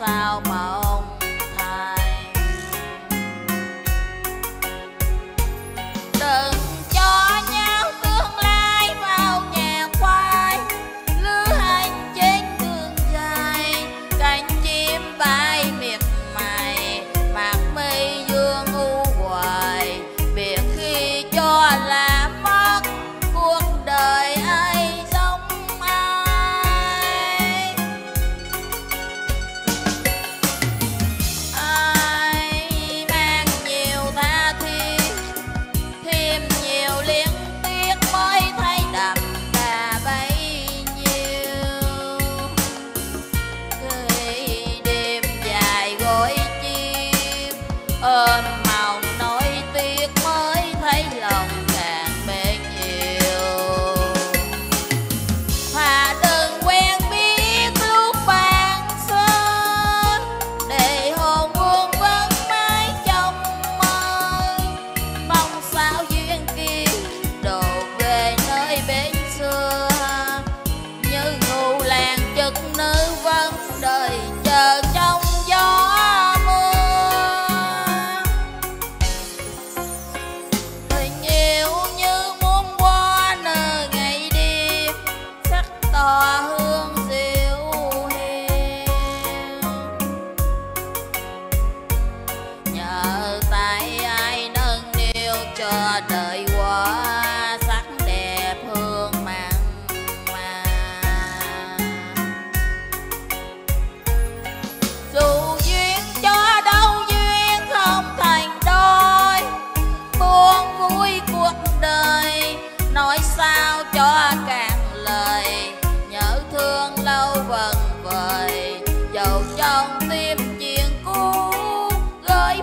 骚包。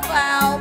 Vào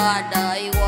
niu cho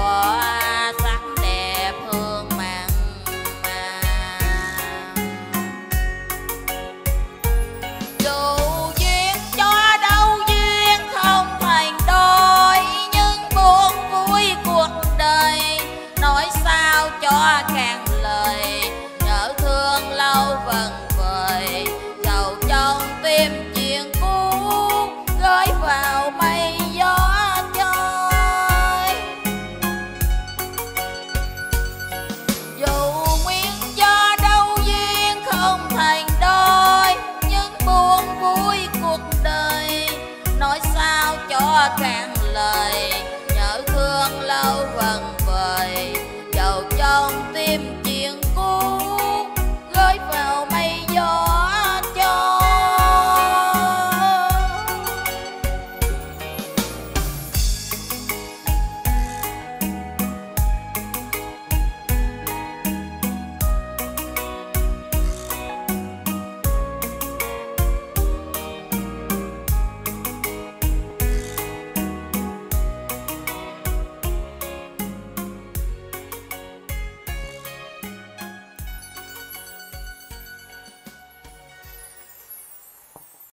không thành đôi, những buồn vui cuộc đời. Nói sao cho càng lời, nhớ thương lâu vần vời dầu trong tim chị